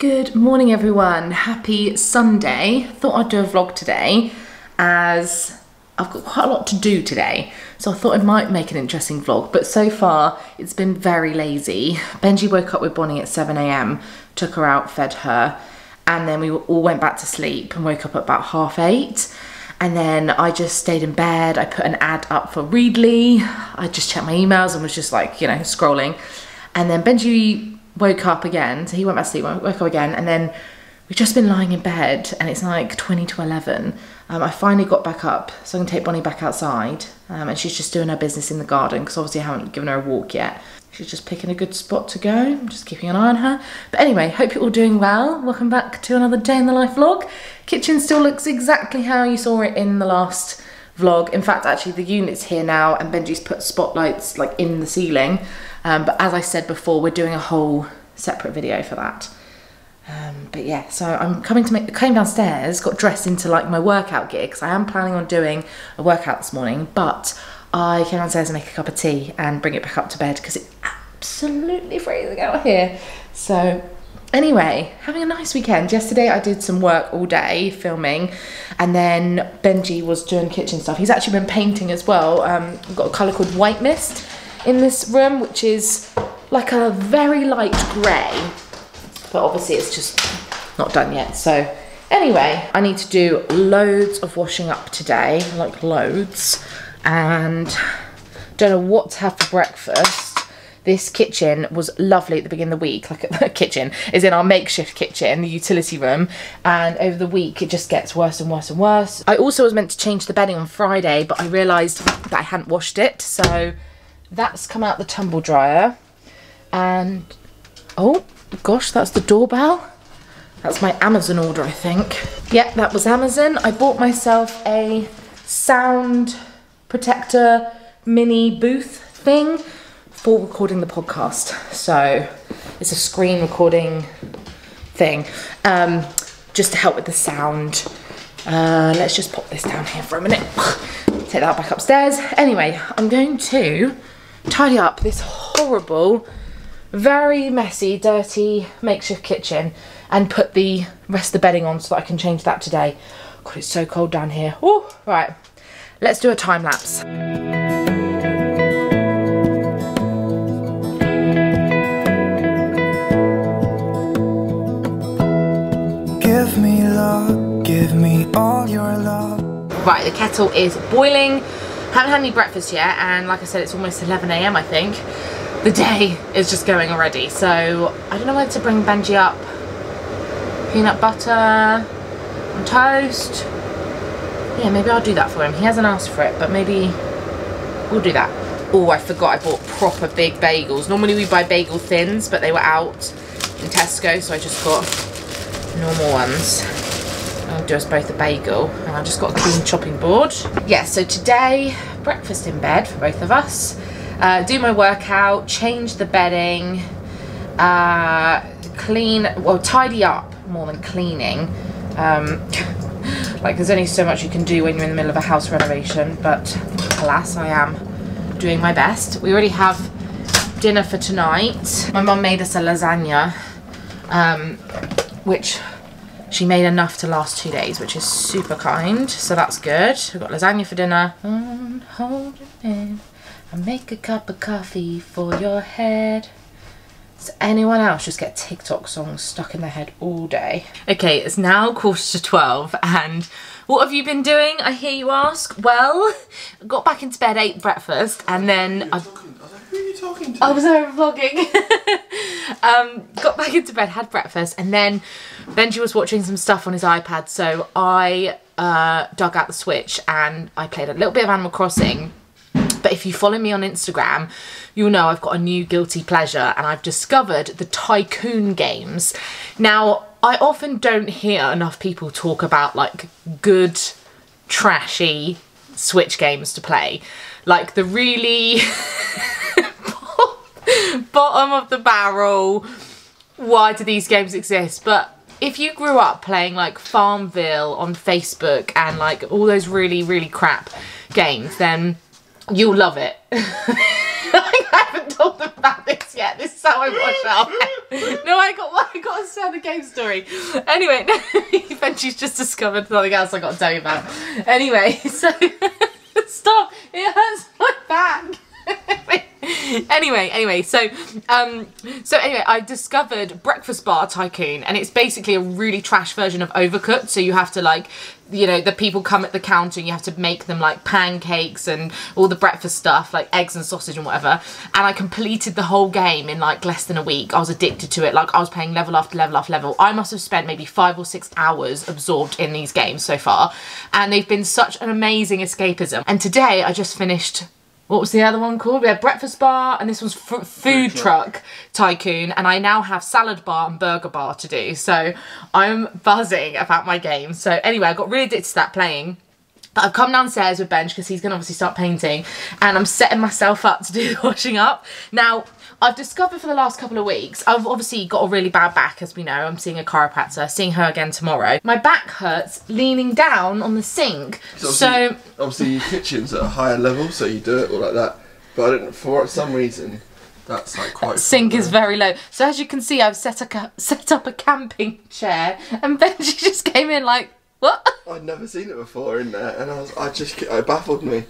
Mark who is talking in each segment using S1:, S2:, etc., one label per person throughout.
S1: Good morning everyone, happy Sunday. Thought I'd do a vlog today as I've got quite a lot to do today. So I thought I might make an interesting vlog, but so far it's been very lazy. Benji woke up with Bonnie at 7am, took her out, fed her, and then we all went back to sleep and woke up at about half eight. And then I just stayed in bed. I put an ad up for Readly. I just checked my emails and was just like, you know, scrolling. And then Benji woke up again. So he went back to sleep, woke up again. And then we've just been lying in bed and it's like 20 to 11. Um, I finally got back up so I can take Bonnie back outside. Um, and she's just doing her business in the garden because obviously I haven't given her a walk yet. She's just picking a good spot to go. I'm just keeping an eye on her. But anyway, hope you're all doing well. Welcome back to another day in the life vlog. Kitchen still looks exactly how you saw it in the last vlog. In fact, actually the unit's here now and Benji's put spotlights like in the ceiling. Um, but as I said before, we're doing a whole separate video for that. Um, but yeah, so I'm coming to make, came downstairs, got dressed into like my workout gear because I am planning on doing a workout this morning, but I came downstairs to make a cup of tea and bring it back up to bed because it's absolutely freezing out here. So anyway, having a nice weekend. Yesterday I did some work all day filming and then Benji was doing kitchen stuff. He's actually been painting as well. Um, I've got a colour called White Mist in this room, which is like a very light grey, but obviously it's just not done yet. So anyway, I need to do loads of washing up today, like loads and don't know what to have for breakfast. This kitchen was lovely at the beginning of the week, like the kitchen is in our makeshift kitchen, the utility room, and over the week it just gets worse and worse and worse. I also was meant to change the bedding on Friday, but I realised that I hadn't washed it, so that's come out the tumble dryer. And, oh gosh, that's the doorbell. That's my Amazon order, I think. Yep, that was Amazon. I bought myself a sound protector mini booth thing for recording the podcast. So it's a screen recording thing um, just to help with the sound. Uh, let's just pop this down here for a minute. Take that back upstairs. Anyway, I'm going to tidy up this horrible, very messy, dirty makeshift kitchen and put the rest of the bedding on so that I can change that today. God, it's so cold down here. Oh, right. Let's do a time lapse.
S2: Give me love, give me all your love.
S1: Right, the kettle is boiling. Haven't had any breakfast yet, and like I said, it's almost 11 a.m. I think. The day is just going already, so I don't know whether to bring Benji up peanut butter on toast yeah, maybe I'll do that for him. He hasn't asked for it, but maybe we'll do that. Oh, I forgot I bought proper big bagels. Normally we buy bagel thins, but they were out in Tesco, so I just got normal ones. Do us both a bagel. And I've just got a clean chopping board. Yeah, so today, breakfast in bed for both of us. Uh, do my workout, change the bedding, uh, clean, well, tidy up more than cleaning. Um, like there's only so much you can do when you're in the middle of a house renovation, but alas, I am doing my best. We already have dinner for tonight. My mum made us a lasagna, um, which she made enough to last two days, which is super kind, so that's good. We've got lasagna for dinner. Mm, hold I make a cup of coffee for your head. Does anyone else just get TikTok songs stuck in their head all day? Okay, it's now quarter to 12 and what have you been doing, I hear you ask? Well, got back into bed, ate breakfast and then I...
S3: Who are you talking to?
S1: I was over vlogging. um, got back into bed, had breakfast, and then Benji was watching some stuff on his iPad, so I uh, dug out the Switch and I played a little bit of Animal Crossing but if you follow me on Instagram, you'll know I've got a new guilty pleasure and I've discovered the Tycoon games. Now, I often don't hear enough people talk about like good, trashy Switch games to play. Like the really bottom of the barrel, why do these games exist? But if you grew up playing like Farmville on Facebook and like all those really, really crap games, then you'll love it. I have haven't told them about this yet. This is how I wash up. no, I got I got to tell the game story. Anyway, Benji's just discovered something else I got to tell you about. Anyway, so stop. It hurts. anyway, anyway, so um, so anyway, I discovered Breakfast Bar Tycoon, and it's basically a really trash version of Overcooked. So you have to like, you know, the people come at the counter, and you have to make them like pancakes and all the breakfast stuff, like eggs and sausage and whatever. And I completed the whole game in like less than a week. I was addicted to it. Like I was playing level after level after level. I must have spent maybe five or six hours absorbed in these games so far, and they've been such an amazing escapism. And today I just finished what was the other one called? We had breakfast bar, and this was f- food truck tycoon, and I now have salad bar and burger bar to do. So I'm buzzing about my game. So anyway, I got really addicted to that playing. But I've come downstairs with Benj because he's going to obviously start painting and I'm setting myself up to do the washing up. Now, I've discovered for the last couple of weeks, I've obviously got a really bad back, as we know. I'm seeing a chiropractor, seeing her again tomorrow. My back hurts leaning down on the sink. So,
S3: obviously your kitchen's at a higher level, so you do it all like that. But I didn't, for some reason, that's like quite.
S1: Sink is very low. So as you can see, I've set a set up a camping chair, and Benji just came in like, what?
S3: I'd never seen it before in there, and I was, I just, it baffled me.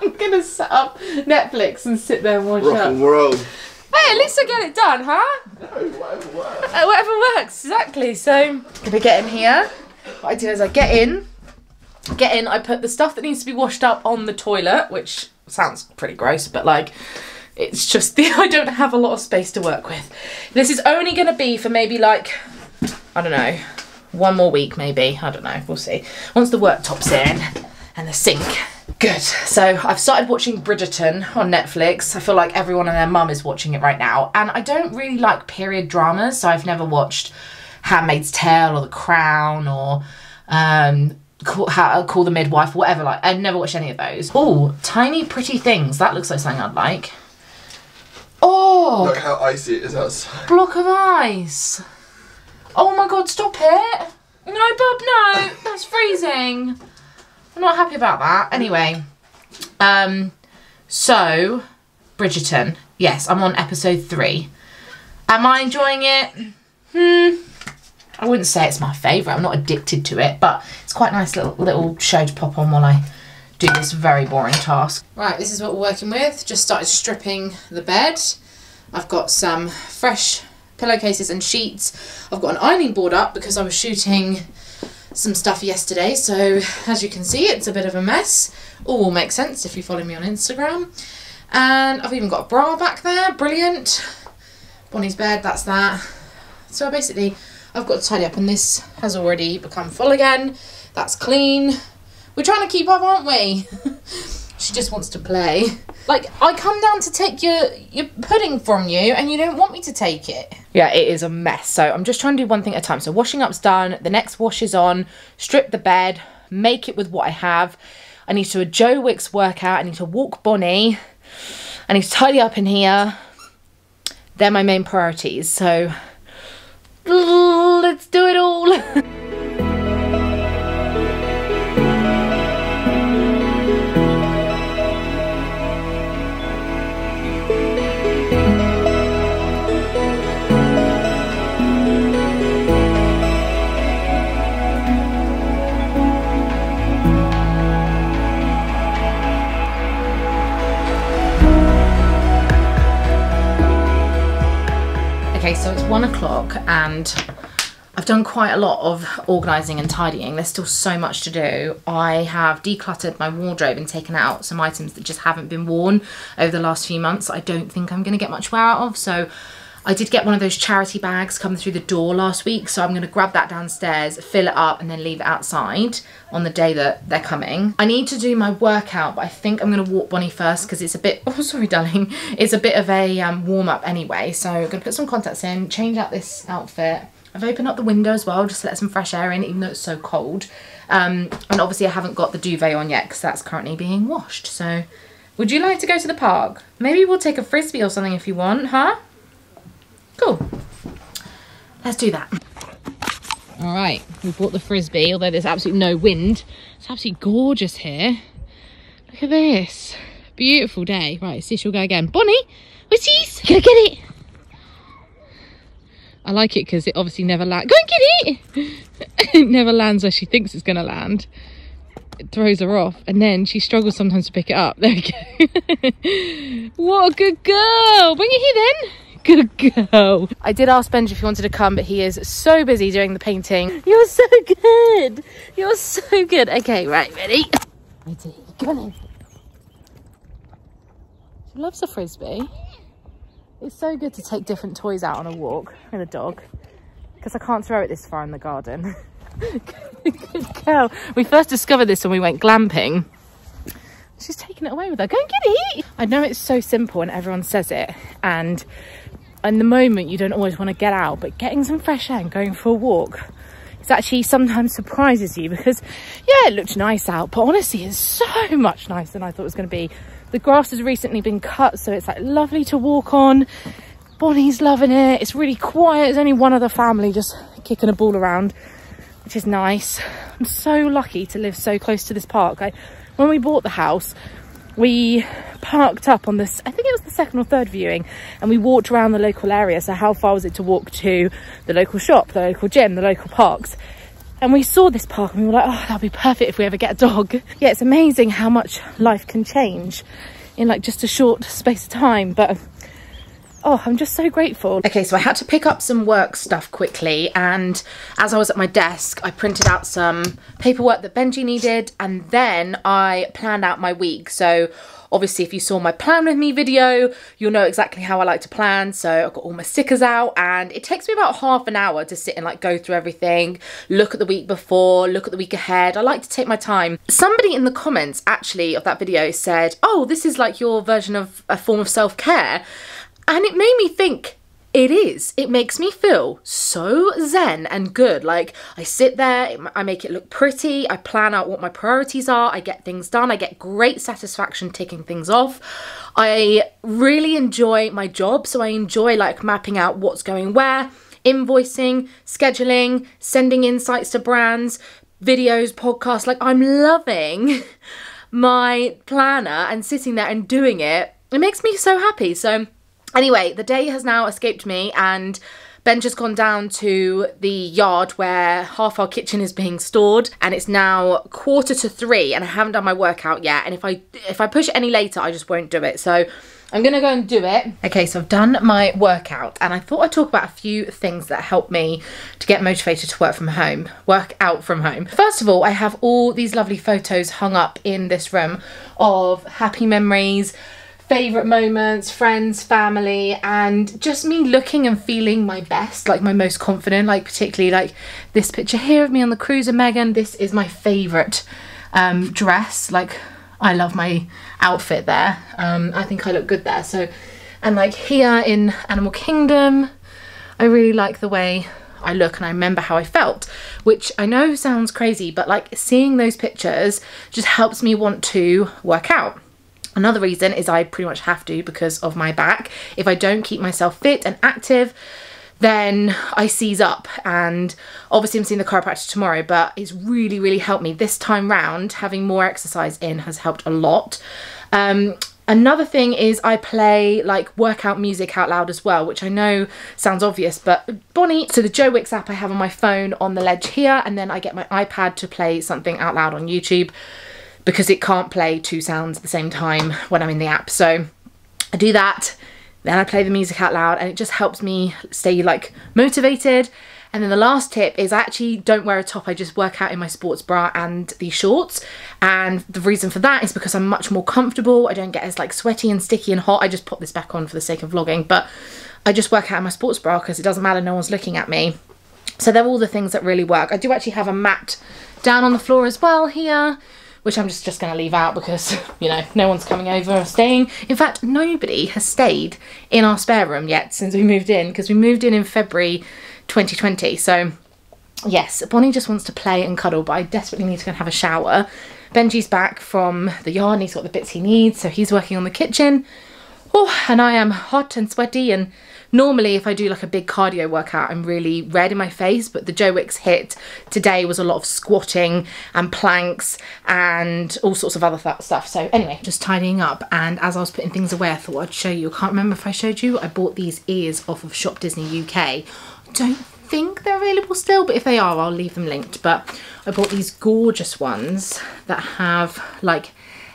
S1: I'm gonna set up Netflix and sit there and watch
S3: Rock and roll.
S1: Hey, at least I get it done, huh?
S3: No, whatever works.
S1: Uh, whatever works, exactly. So, gonna get in here. What I do is I get in, get in, I put the stuff that needs to be washed up on the toilet, which sounds pretty gross, but like, it's just the I don't have a lot of space to work with. This is only gonna be for maybe like, I don't know, one more week maybe. I don't know, we'll see. Once the worktop's in and the sink. Good. So I've started watching Bridgerton on Netflix. I feel like everyone and their mum is watching it right now. And I don't really like period dramas, so I've never watched Handmaid's Tale or The Crown or um, Call, how, Call the Midwife, whatever. Like I've never watched any of those. Oh, Tiny Pretty Things. That looks like something I'd like. Oh,
S3: Look how icy it is outside.
S1: block of ice. Oh my god, stop it. No, Bob, no. That's freezing. I'm not happy about that. Anyway, um, so, Bridgerton. Yes, I'm on episode three. Am I enjoying it? Hmm. I wouldn't say it's my favourite. I'm not addicted to it, but it's quite a nice little little show to pop on while I do this very boring task. Right, this is what we're working with. Just started stripping the bed. I've got some fresh pillowcases and sheets. I've got an ironing board up because I was shooting some stuff yesterday. So as you can see, it's a bit of a mess. All will make sense if you follow me on Instagram. And I've even got a bra back there. Brilliant. Bonnie's bed, that's that. So basically, I've got to tidy up and this has already become full again. That's clean. We're trying to keep up, aren't we? she just wants to play. Like, I come down to take your, your pudding from you and you don't want me to take it. Yeah, it is a mess. So I'm just trying to do one thing at a time. So washing up's done, the next wash is on, strip the bed, make it with what I have. I need to do a Joe Wicks workout. I need to walk Bonnie. I need to tidy up in here. They're my main priorities. So let's do it all. and I've done quite a lot of organising and tidying. There's still so much to do. I have decluttered my wardrobe and taken out some items that just haven't been worn over the last few months. I don't think I'm going to get much wear out of. So I did get one of those charity bags come through the door last week. So I'm going to grab that downstairs, fill it up and then leave it outside on the day that they're coming. I need to do my workout, but I think I'm going to walk Bonnie first because it's a bit, oh sorry darling, it's a bit of a um, warm up anyway. So I'm to put some contacts in, change out this outfit. I've opened up the window as well just to let some fresh air in even though it's so cold. Um, and obviously I haven't got the duvet on yet because that's currently being washed. So would you like to go to the park? Maybe we'll take a frisbee or something if you want, huh? Cool. Let's do that. All right, we bought the frisbee, although there's absolutely no wind. It's absolutely gorgeous here. Look at this. Beautiful day. Right, see, she'll go again. Bonnie, what's Go get it. I like it because it obviously never lands. Go and get it! it never lands where she thinks it's going to land. It throws her off and then she struggles sometimes to pick it up. There we go. what a good girl. Bring it here then. Good girl. I did ask Benji if he wanted to come, but he is so busy doing the painting. You're so good. You're so good. Okay, right, ready? Ready. Come on in. She loves a frisbee. It's so good to take different toys out on a walk with a dog because I can't throw it this far in the garden. good girl. We first discovered this when we went glamping. She's taking it away with her. Go and get it. I know it's so simple and everyone says it. And in the moment, you don't always want to get out, but getting some fresh air and going for a walk is actually sometimes surprises you because yeah it looked nice out but honestly it's so much nicer than i thought it was going to be the grass has recently been cut, so it's like lovely to walk on. Bonnie's loving it. It's really quiet. There's only one other family just kicking a ball around, which is nice. I'm so lucky to live so close to this park. I, when we bought the house, we parked up on this, I think it was the second or third viewing, and we walked around the local area. So how far was it to walk to the local shop, the local gym, the local parks? And we saw this park and we were like, oh, that'll be perfect if we ever get a dog. Yeah, it's amazing how much life can change in like just a short space of time. But oh, I'm just so grateful. Okay, so I had to pick up some work stuff quickly. And as I was at my desk, I printed out some paperwork that Benji needed. And then I planned out my week. So Obviously, if you saw my plan with me video, you'll know exactly how I like to plan. So I've got all my stickers out and it takes me about half an hour to sit and like go through everything, look at the week before, look at the week ahead. I like to take my time. Somebody in the comments actually of that video said, oh, this is like your version of a form of self-care. And it made me think, it is. It makes me feel so zen and good. Like I sit there, I make it look pretty, I plan out what my priorities are, I get things done, I get great satisfaction ticking things off. I really enjoy my job, so I enjoy like mapping out what's going where, invoicing, scheduling, sending insights to brands, videos, podcasts. Like I'm loving my planner and sitting there and doing it. It makes me so happy. So Anyway, the day has now escaped me and Ben just gone down to the yard where half our kitchen is being stored and it's now quarter to three and I haven't done my workout yet and if I if I push any later I just won't do it so I'm gonna go and do it. Okay, so I've done my workout and I thought I'd talk about a few things that help me to get motivated to work from home, work out from home. First of all, I have all these lovely photos hung up in this room of happy memories, favorite moments, friends, family, and just me looking and feeling my best, like my most confident, like particularly like this picture here of me on the cruiser Megan. This is my favorite um, dress. Like I love my outfit there. Um, I think I look good there. So, and like here in Animal Kingdom, I really like the way I look and I remember how I felt, which I know sounds crazy, but like seeing those pictures just helps me want to work out. Another reason is I pretty much have to because of my back. If I don't keep myself fit and active, then I seize up. And obviously I'm seeing the chiropractor tomorrow but it's really really helped me. This time round having more exercise in has helped a lot. Um, another thing is I play like workout music out loud as well which I know sounds obvious but Bonnie so the Joe Wicks app I have on my phone on the ledge here and then I get my iPad to play something out loud on YouTube because it can't play two sounds at the same time when I'm in the app. So I do that, then I play the music out loud and it just helps me stay like motivated. And then the last tip is I actually don't wear a top, I just work out in my sports bra and the shorts. And the reason for that is because I'm much more comfortable. I don't get as like sweaty and sticky and hot. I just pop this back on for the sake of vlogging, but I just work out in my sports bra because it doesn't matter, no one's looking at me. So they're all the things that really work. I do actually have a mat down on the floor as well here which I'm just, just going to leave out because, you know, no one's coming over or staying. In fact, nobody has stayed in our spare room yet since we moved in because we moved in in February 2020. So, yes, Bonnie just wants to play and cuddle, but I desperately need to go and have a shower. Benji's back from the yard he's got the bits he needs, so he's working on the kitchen Oh, and I am hot and sweaty and normally if I do like a big cardio workout I'm really red in my face but the Joe Wicks HIIT today was a lot of squatting and planks and all sorts of other th stuff. So anyway. Just tidying up and as I was putting things away I thought I'd show you. I can't remember if I showed you I bought these ears off of Shop Disney UK don't think they're available still but if they are I'll leave them linked. But I bought these gorgeous ones that have like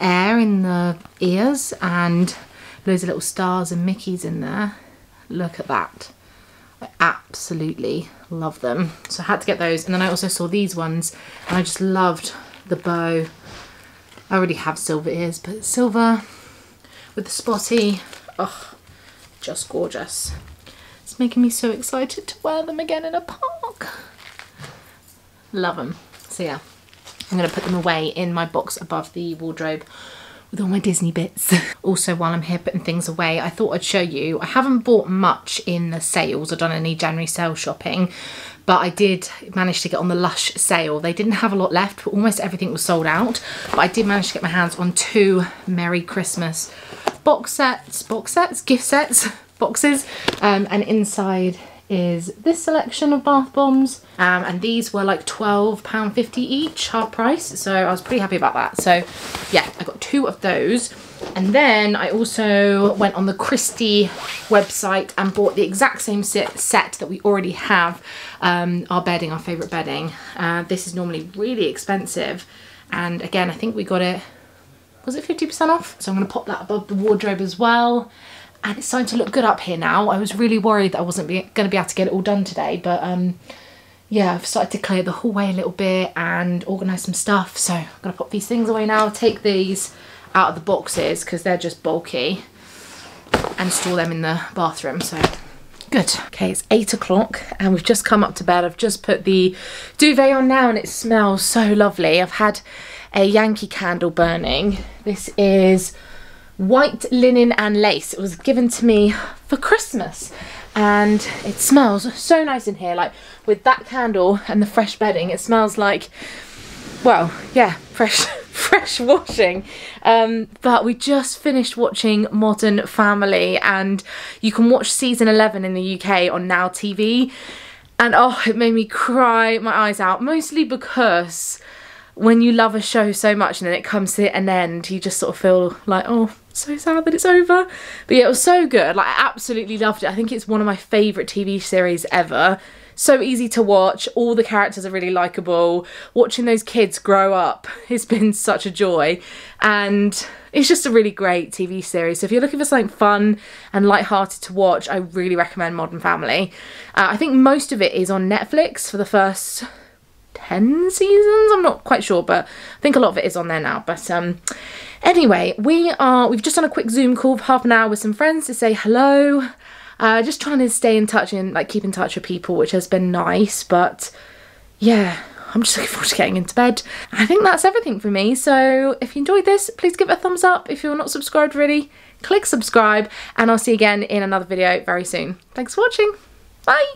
S1: air in the ears and loads of little stars and Mickeys in there. Look at that. I absolutely love them. So I had to get those. And then I also saw these ones and I just loved the bow. I already have silver ears, but silver with the spotty, oh, just gorgeous. It's making me so excited to wear them again in a park. Love them. So yeah, I'm going to put them away in my box above the wardrobe with all my Disney bits. also, while I'm here putting things away, I thought I'd show you. I haven't bought much in the sales or done any January sale shopping, but I did manage to get on the Lush sale. They didn't have a lot left, but almost everything was sold out. But I did manage to get my hands on two Merry Christmas box sets, box sets, gift sets, boxes, um, and inside is this selection of bath bombs. Um, and these were like £12.50 each half price so I was pretty happy about that. So yeah I got two of those. And then I also went on the Christy website and bought the exact same set, set that we already have um, our bedding our favourite bedding. Uh, this is normally really expensive. And again I think we got it was it 50% off? So I'm going to pop that above the wardrobe as well and it's starting to look good up here now. I was really worried that I wasn't going to be able to get it all done today, but um, yeah, I've started to clear the hallway a little bit and organise some stuff. So I'm going to put these things away now, take these out of the boxes because they're just bulky and store them in the bathroom. So good. Okay, it's eight o'clock and we've just come up to bed. I've just put the duvet on now and it smells so lovely. I've had a Yankee candle burning. This is white linen and lace. It was given to me for Christmas. And it smells so nice in here like with that candle and the fresh bedding. It smells like well yeah fresh fresh washing. Um, but we just finished watching Modern Family and you can watch season 11 in the UK on Now TV and oh it made me cry my eyes out mostly because when you love a show so much and then it comes to an end you just sort of feel like oh so sad that it's over. But yeah, it was so good. Like, I absolutely loved it. I think it's one of my favourite TV series ever. So easy to watch. All the characters are really likeable. Watching those kids grow up has been such a joy. And it's just a really great TV series. So if you're looking for something fun and light-hearted to watch, I really recommend Modern Family. Uh, I think most of it is on Netflix for the first 10 seasons. I'm not quite sure, but I think a lot of it is on there now. But um, Anyway, we are, we've just done a quick Zoom call for half an hour with some friends to say hello. Uh, just trying to stay in touch and like keep in touch with people, which has been nice. But yeah, I'm just looking forward to getting into bed. I think that's everything for me. So if you enjoyed this, please give it a thumbs up. If you're not subscribed already, click subscribe and I'll see you again in another video very soon. Thanks for watching. Bye.